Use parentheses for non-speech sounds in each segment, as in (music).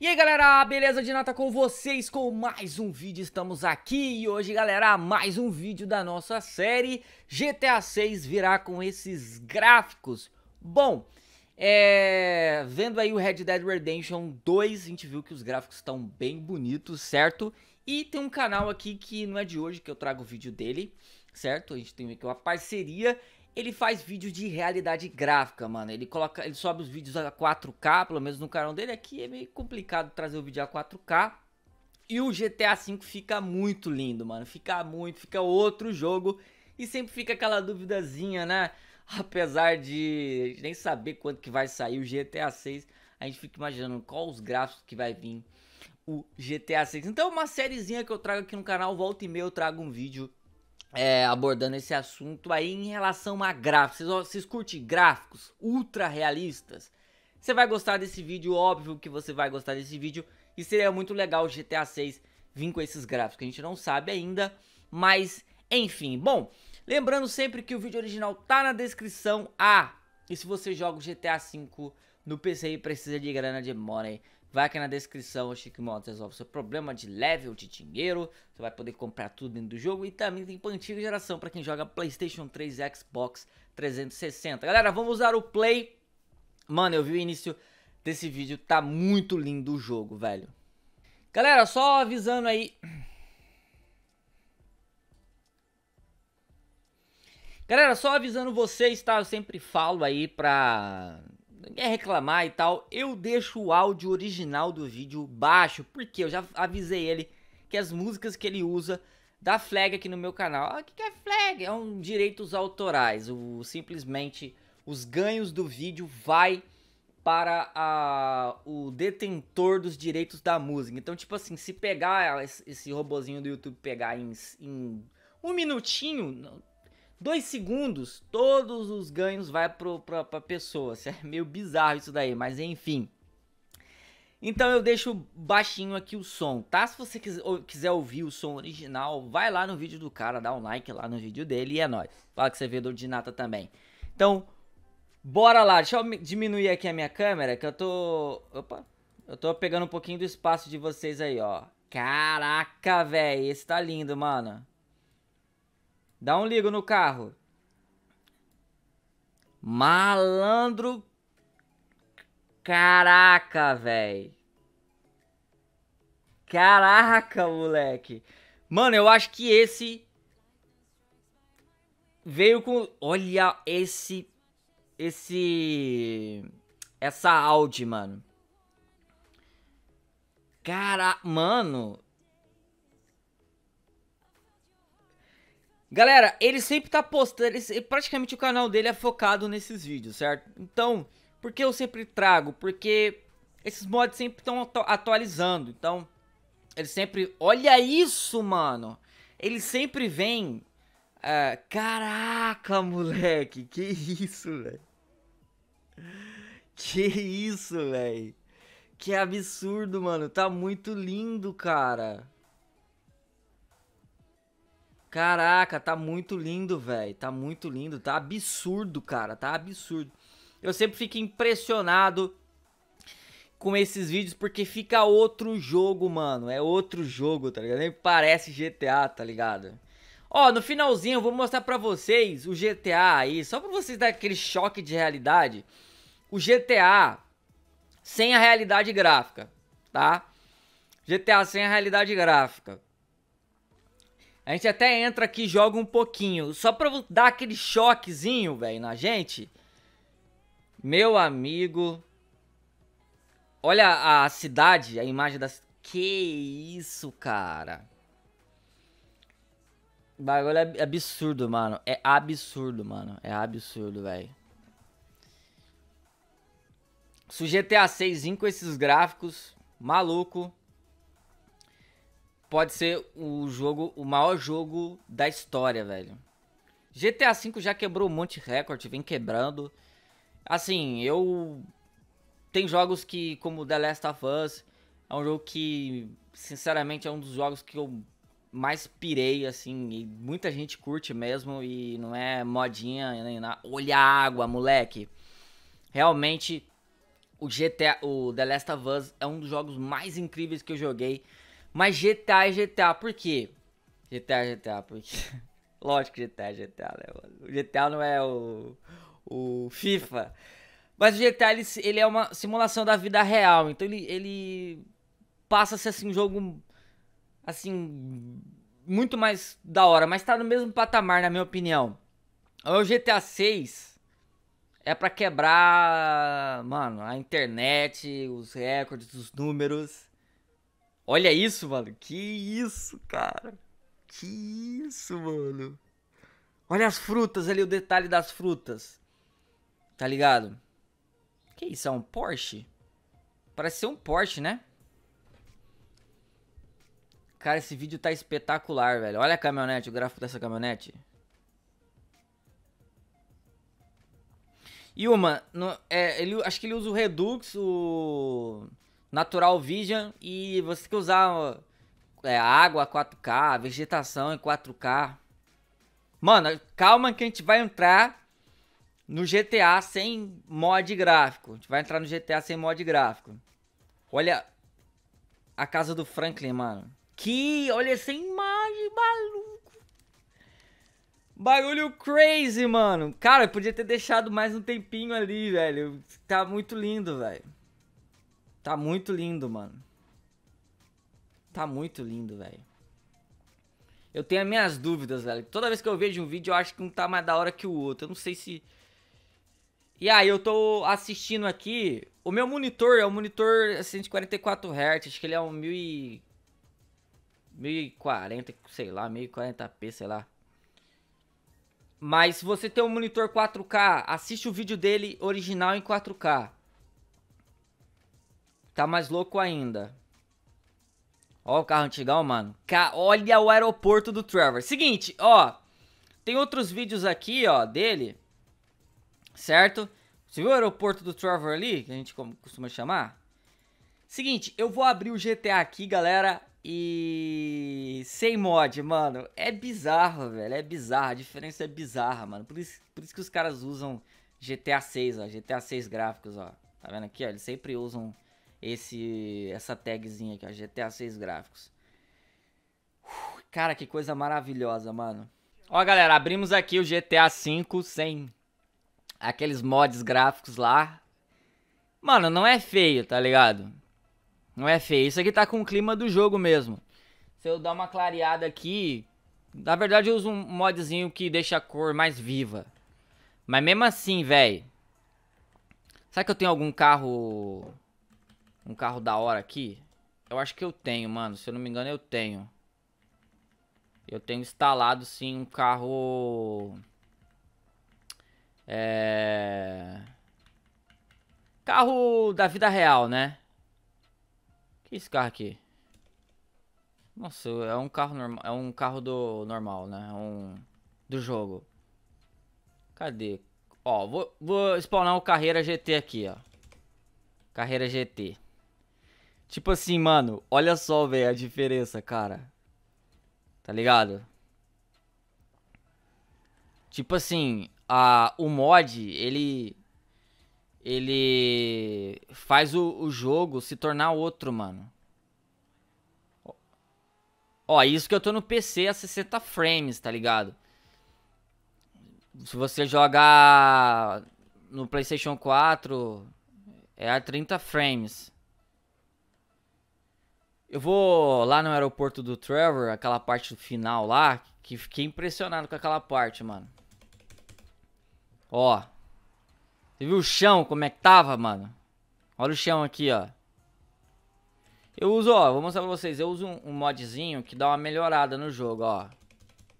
E aí galera, beleza de nata com vocês com mais um vídeo, estamos aqui e hoje galera, mais um vídeo da nossa série GTA 6 virá com esses gráficos Bom, é... vendo aí o Red Dead Redemption 2, a gente viu que os gráficos estão bem bonitos, certo? E tem um canal aqui que não é de hoje que eu trago o vídeo dele, certo? A gente tem aqui uma parceria ele faz vídeos de realidade gráfica, mano. Ele coloca, ele sobe os vídeos a 4K, pelo menos no canal dele aqui é meio complicado trazer o vídeo a 4K. E o GTA V fica muito lindo, mano. Fica muito, fica outro jogo e sempre fica aquela duvidazinha, né? Apesar de nem saber quanto que vai sair o GTA 6, a gente fica imaginando qual os gráficos que vai vir o GTA 6. Então, uma sériezinha que eu trago aqui no canal, volta e meia eu trago um vídeo é, abordando esse assunto aí em relação a gráficos. Vocês, vocês curtem gráficos ultra realistas? Você vai gostar desse vídeo, óbvio que você vai gostar desse vídeo. E seria muito legal o GTA 6 vir com esses gráficos, que a gente não sabe ainda. Mas, enfim, bom, lembrando sempre que o vídeo original tá na descrição. Ah, e se você joga o GTA 5 no PC e precisa de grana de money, Vai aqui na descrição, o Chique Motos resolve seu problema de level, de dinheiro. Você vai poder comprar tudo dentro do jogo. E também tem para antiga geração, para quem joga Playstation 3 e Xbox 360. Galera, vamos usar o Play. Mano, eu vi o início desse vídeo, tá muito lindo o jogo, velho. Galera, só avisando aí... Galera, só avisando vocês, tá? Eu sempre falo aí pra quer reclamar e tal, eu deixo o áudio original do vídeo baixo, porque eu já avisei ele que as músicas que ele usa dá flag aqui no meu canal. Ah, o que é flag? É um direitos autorais. O, simplesmente os ganhos do vídeo vai para a, o detentor dos direitos da música. Então, tipo assim, se pegar esse, esse robozinho do YouTube pegar em, em um minutinho, dois segundos, todos os ganhos vai pro, pra, pessoa. É meio bizarro isso daí, mas enfim. Então eu deixo baixinho aqui o som, tá? Se você quiser ouvir o som original, vai lá no vídeo do cara, dá um like lá no vídeo dele e é nóis. Fala que você vê do Dinata também. Então, bora lá. Deixa eu diminuir aqui a minha câmera, que eu tô... Opa! Eu tô pegando um pouquinho do espaço de vocês aí, ó. Caraca, velho, esse tá lindo, mano. Dá um ligo no carro. Malandro. Caraca, velho. Caraca, moleque. Mano, eu acho que esse veio com, olha esse esse essa Audi, mano. Cara, mano, Galera, ele sempre tá postando, ele, praticamente o canal dele é focado nesses vídeos, certo? Então, por que eu sempre trago? Porque esses mods sempre estão atualizando, então ele sempre... Olha isso, mano! Ele sempre vem... Uh, caraca, moleque! Que isso, velho! Que isso, velho! Que absurdo, mano! Tá muito lindo, cara! Caraca, tá muito lindo, velho. Tá muito lindo. Tá absurdo, cara. Tá absurdo. Eu sempre fico impressionado com esses vídeos porque fica outro jogo, mano. É outro jogo, tá ligado? Nem parece GTA, tá ligado? Ó, no finalzinho eu vou mostrar pra vocês o GTA aí. Só pra vocês darem aquele choque de realidade. O GTA sem a realidade gráfica, tá? GTA sem a realidade gráfica. A gente até entra aqui e joga um pouquinho. Só pra dar aquele choquezinho, velho, na gente. Meu amigo. Olha a cidade, a imagem das... Que isso, cara. Bagulho é absurdo, mano. É absurdo, mano. É absurdo, velho. Se o GTA 6 com esses gráficos, maluco pode ser o jogo, o maior jogo da história, velho. GTA V já quebrou um monte de recorde, vem quebrando. Assim, eu tem jogos que como The Last of Us é um jogo que sinceramente é um dos jogos que eu mais pirei assim, e muita gente curte mesmo e não é modinha nem nada. Olha a água, moleque. Realmente o GTA, o The Last of Us é um dos jogos mais incríveis que eu joguei. Mas GTA é GTA, por quê? GTA é GTA, porque. (laughs) Lógico que GTA é GTA, né? O GTA não é o. O FIFA. Mas o GTA ele, ele é uma simulação da vida real. Então ele, ele passa a ser assim um jogo. Assim. Muito mais da hora. Mas tá no mesmo patamar, na minha opinião. O GTA 6 é para quebrar, mano, a internet, os recordes, os números. Olha isso, mano. Que isso, cara. Que isso, mano. Olha as frutas ali, o detalhe das frutas. Tá ligado? Que isso, é um Porsche? Parece ser um Porsche, né? Cara, esse vídeo tá espetacular, velho. Olha a caminhonete, o gráfico dessa caminhonete. E uma, no, é, ele, acho que ele usa o Redux, o Natural Vision e você quer usar é, água 4K, vegetação em 4K. Mano, calma que a gente vai entrar no GTA sem mod gráfico. A gente vai entrar no GTA sem mod gráfico. Olha a casa do Franklin, mano. Que, olha essa imagem, maluco. Bagulho crazy, mano. Cara, eu podia ter deixado mais um tempinho ali, velho. Tá muito lindo, velho. Tá muito lindo, mano. Tá muito lindo, velho. Eu tenho as minhas dúvidas, velho. Toda vez que eu vejo um vídeo, eu acho que um tá mais da hora que o outro. Eu não sei se... E aí, eu tô assistindo aqui... O meu monitor é um monitor 144 Hz. Acho que ele é um 1000 e... 1040, sei lá, 1040p, sei lá. Mas se você tem um monitor 4K, assiste o vídeo dele original em 4K. Tá mais louco ainda. Ó o carro antigão, mano. Ca olha o aeroporto do Trevor. Seguinte, ó. Tem outros vídeos aqui, ó, dele. Certo? Você viu o aeroporto do Trevor ali? Que a gente costuma chamar? Seguinte, eu vou abrir o GTA aqui, galera. E sem mod, mano, é bizarro, velho. É bizarro, a diferença é bizarra, mano. Por isso, por isso que os caras usam GTA 6, ó. GTA 6 gráficos, ó. Tá vendo aqui, ó? Eles sempre usam esse essa tagzinha aqui, ó. GTA 6 gráficos. Cara, que coisa maravilhosa, mano. Ó, galera, abrimos aqui o GTA 5 sem aqueles mods gráficos lá. Mano, não é feio, tá ligado? Não é feio. Isso aqui tá com o clima do jogo mesmo. Se eu dar uma clareada aqui... Na verdade eu uso um modzinho que deixa a cor mais viva. Mas mesmo assim, velho... Será que eu tenho algum carro... Um carro da hora aqui? Eu acho que eu tenho, mano. Se eu não me engano, eu tenho. Eu tenho instalado, sim, um carro... É... Carro da vida real, né? Que esse carro aqui? Nossa, é um carro normal, é um carro do normal, né? É um do jogo. Cadê? Ó, vou, vou spawnar o Carreira GT aqui, ó. Carreira GT. Tipo assim, mano, olha só, velho, a diferença, cara. Tá ligado? Tipo assim, a, o mod, ele ele faz o, o jogo se tornar outro, mano. Ó, isso que eu tô no PC a 60 frames, tá ligado? Se você jogar no PlayStation 4, é a 30 frames. Eu vou lá no aeroporto do Trevor, aquela parte final lá, que fiquei impressionado com aquela parte, mano. Ó, você viu o chão, como é que tava, mano? Olha o chão aqui, ó. Eu uso, ó, vou mostrar pra vocês. Eu uso um, um modzinho que dá uma melhorada no jogo, ó.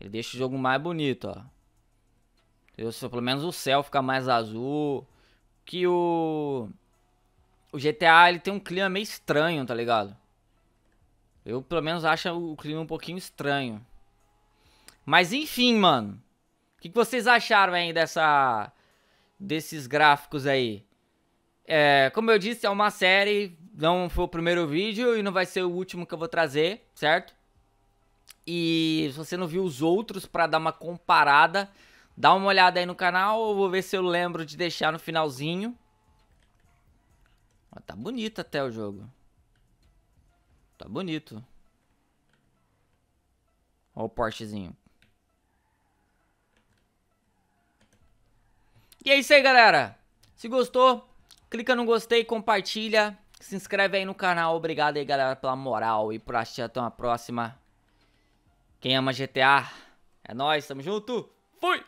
Ele deixa o jogo mais bonito, ó. Eu, pelo menos o céu fica mais azul. Que o... O GTA, ele tem um clima meio estranho, tá ligado? Eu, pelo menos, acho o clima um pouquinho estranho. Mas, enfim, mano. O que, que vocês acharam aí dessa desses gráficos aí. É, como eu disse, é uma série, não foi o primeiro vídeo e não vai ser o último que eu vou trazer, certo? E se você não viu os outros para dar uma comparada, dá uma olhada aí no canal, eu vou ver se eu lembro de deixar no finalzinho. Tá bonito até o jogo. Tá bonito. Ó o Porschezinho. E é isso aí, galera. Se gostou, clica no gostei, compartilha, se inscreve aí no canal. Obrigado aí, galera, pela moral e por assistir. Até uma próxima. Quem ama GTA, é nóis, tamo junto. Fui!